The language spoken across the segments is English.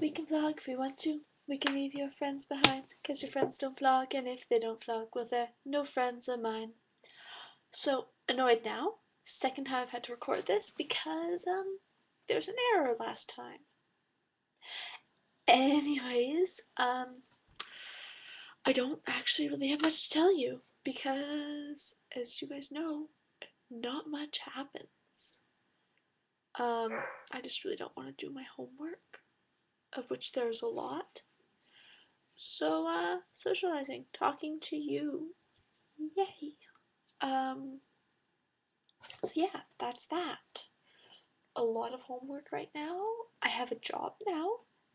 We can vlog if we want to. We can leave your friends behind, cause your friends don't vlog, and if they don't vlog, well they're no friends of mine. So, annoyed now. Second time I've had to record this because, um, there was an error last time. Anyways, um, I don't actually really have much to tell you because, as you guys know, not much happens. Um, I just really don't want to do my homework, of which there's a lot. So, uh, socializing, talking to you. Yay. Um, so yeah, that's that. A lot of homework right now. I have a job now.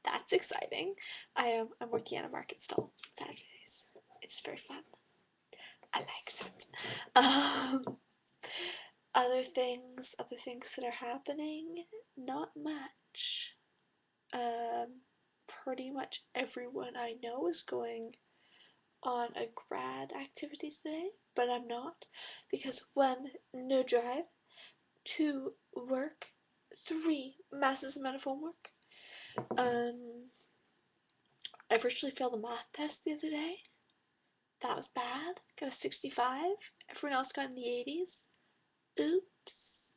That's exciting. I am I'm working at a market stall Saturdays. It's very fun. I like it. Um, other things, other things that are happening, not much. Um, pretty much everyone I know is going on a grad activity today, but I'm not because one, no drive, two, work, three, massive amount of homework. Um, I virtually failed a math test the other day. That was bad. Got a 65. Everyone else got in the 80s. Oops.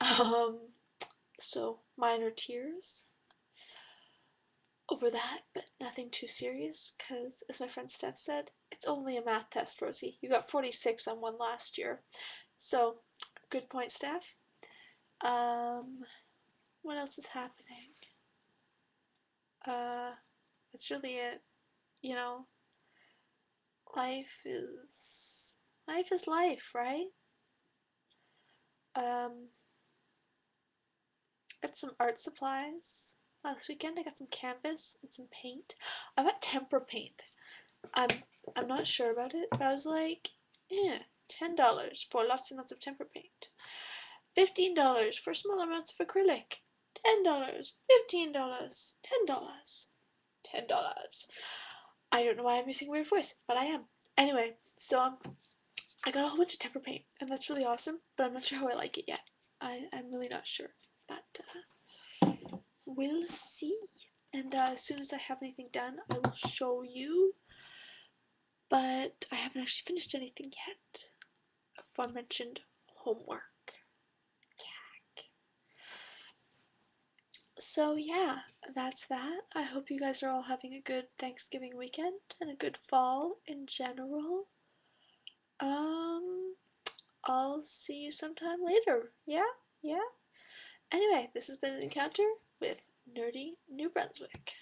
Um, so minor tears over that, but nothing too serious, because as my friend Steph said, it's only a math test, Rosie. You got 46 on one last year. So, good point, Steph. Um, what else is happening? Uh, that's really it. You know, life is life is life, right? Um, got some art supplies last weekend. I got some canvas and some paint. I got tempera paint. I'm I'm not sure about it, but I was like, yeah, ten dollars for lots and lots of tempera paint. Fifteen dollars for small amounts of acrylic. Ten dollars. Fifteen dollars. Ten dollars. Ten dollars. I don't know why I'm using a weird voice, but I am. Anyway, so um, I got a whole bunch of tempera paint, and that's really awesome, but I'm not sure how I like it yet. I, I'm really not sure, but uh, we'll see. And uh, as soon as I have anything done, I will show you. But I haven't actually finished anything yet. Aforementioned homework. So yeah, that's that. I hope you guys are all having a good Thanksgiving weekend and a good fall in general. Um, I'll see you sometime later. Yeah? Yeah? Anyway, this has been an encounter with Nerdy New Brunswick.